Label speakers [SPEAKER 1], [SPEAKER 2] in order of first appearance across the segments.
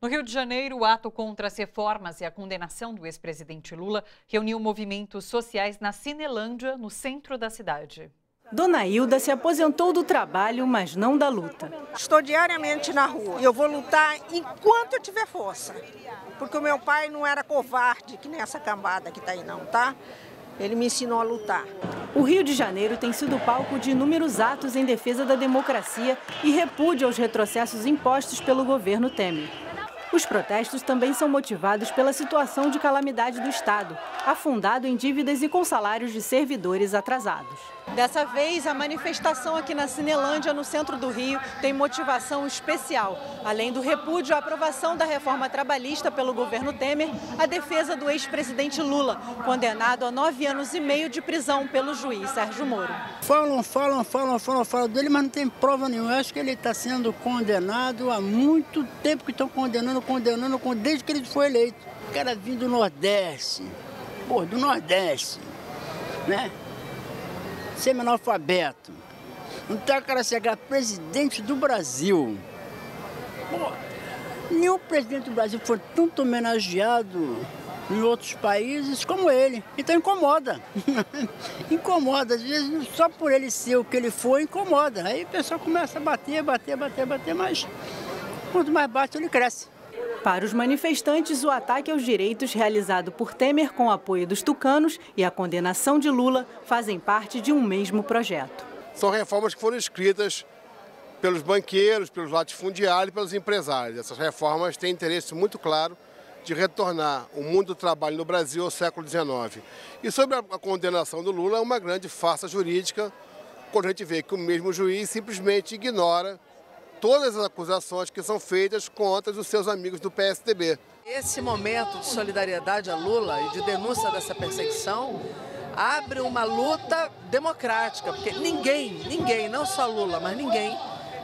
[SPEAKER 1] No Rio de Janeiro, o ato contra as reformas e a condenação do ex-presidente Lula reuniu movimentos sociais na Cinelândia, no centro da cidade.
[SPEAKER 2] Dona Hilda se aposentou do trabalho, mas não da luta.
[SPEAKER 3] Estou diariamente na rua e eu vou lutar enquanto eu tiver força. Porque o meu pai não era covarde, que nem essa cambada que está aí não, tá? Ele me ensinou a lutar.
[SPEAKER 2] O Rio de Janeiro tem sido palco de inúmeros atos em defesa da democracia e repúdio aos retrocessos impostos pelo governo Temer. Os protestos também são motivados pela situação de calamidade do Estado, afundado em dívidas e com salários de servidores atrasados. Dessa vez, a manifestação aqui na Cinelândia, no centro do Rio, tem motivação especial. Além do repúdio à aprovação da reforma trabalhista pelo governo Temer, a defesa do ex-presidente Lula, condenado a nove anos e meio de prisão pelo juiz Sérgio Moro.
[SPEAKER 4] Falam, falam, falam, falam, falam dele, mas não tem prova nenhuma. Eu acho que ele está sendo condenado há muito tempo que estão condenando, condenando, desde que ele foi eleito. O cara vindo do Nordeste, pô, do Nordeste, né? Semi-analfabeto. Então o cara chegar presidente do Brasil. Pô, nenhum presidente do Brasil foi tanto homenageado em outros países como ele. Então incomoda. incomoda. Às vezes, só por ele ser o que ele foi, incomoda. Aí o pessoal começa a bater, bater, bater, bater, mas quanto mais bate, ele cresce.
[SPEAKER 2] Para os manifestantes, o ataque aos direitos realizado por Temer com apoio dos tucanos e a condenação de Lula fazem parte de um mesmo projeto.
[SPEAKER 5] São reformas que foram escritas pelos banqueiros, pelos latifundiários e pelos empresários. Essas reformas têm interesse muito claro de retornar o mundo do trabalho no Brasil ao século XIX. E sobre a condenação do Lula, é uma grande farsa jurídica, quando a gente vê que o mesmo juiz simplesmente ignora todas as acusações que são feitas contra os seus amigos do PSDB.
[SPEAKER 6] Esse momento de solidariedade a Lula e de denúncia dessa perseguição abre uma luta democrática, porque ninguém, ninguém, não só Lula, mas ninguém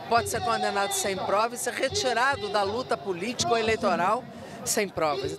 [SPEAKER 6] pode ser condenado sem provas e ser retirado da luta política ou eleitoral sem provas.